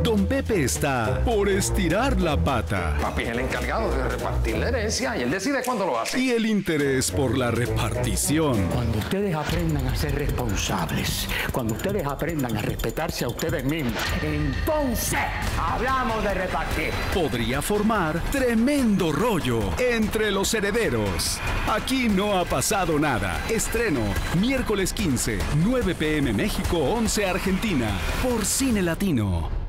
Don Pepe está por estirar la pata. Papi es el encargado de repartir la herencia y él decide cuándo lo hace. Y el interés por la repartición. Cuando ustedes aprendan a ser responsables, cuando ustedes aprendan a respetarse a ustedes mismos, entonces hablamos de repartir. Podría formar tremendo rollo entre los herederos. Aquí no ha pasado nada. Estreno miércoles 15, 9 pm México, 11 Argentina, por Cine Latino.